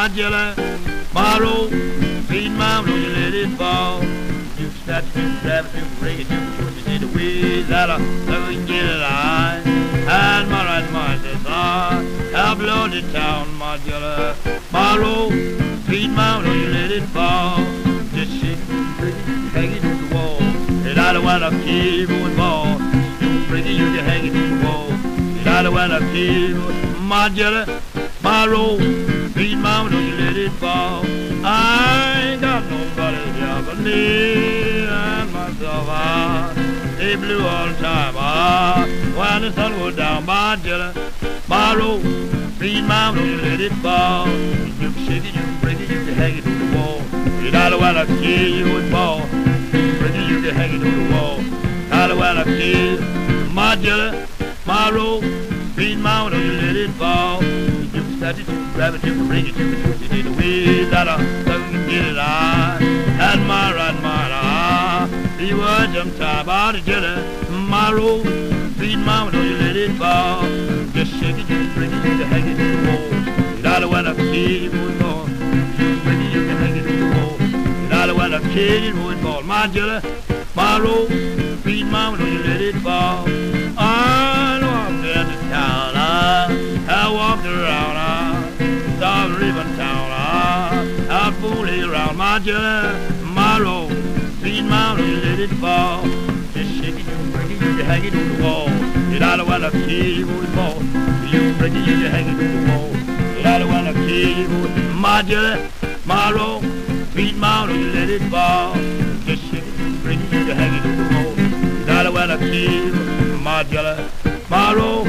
my jelly. Roll, feed my don't you let it fall. You start to grab it, you break it, you push it in the way that I can get it on. And my right mind on. I blow the town, my jelly. Roll, feed my don't you let it fall. Just shake it, break it, hang it on the wall. And I don't wanna keep going ball. You break it, you can hang it on the wall. And I don't wanna keep my jelly. My feed my don't you let it fall. I ain't got nobody here but me and myself. Ah, they blew all the time. Ah, when the sun goes down, my jelly, my roll, feed my don't you let it fall. You can shake it, you can break it, you can hang it on the wall. And I don't wanna kill you with ball. You break it, you can hang it on the wall. I don't wanna kill my jelly, my roll, feed my don't you. Can snatch it, can grab it, twist it in the way that I we can get it on. And my ah, the jelly, my roll, feed mama, don't you let it fall. Just shake it, can bring it, you hang it to the wall. I on. You can bring it, you can hang it to the wall. I wanna keep moving on. My jelly, my roll, feed mama, don't you let it fall. I my my roll, feed mama, you let it fall. Just shake it, you break it, you hang it on the wall. And I don't wanna keep moving ball. You break it, you hang it on the wall. And I don't wanna keep moving my jelly, my roll, feed mama, don't you let it fall. Just shake it, you break it, you hang it on the wall. And I don't wanna keep my jelly, my roll,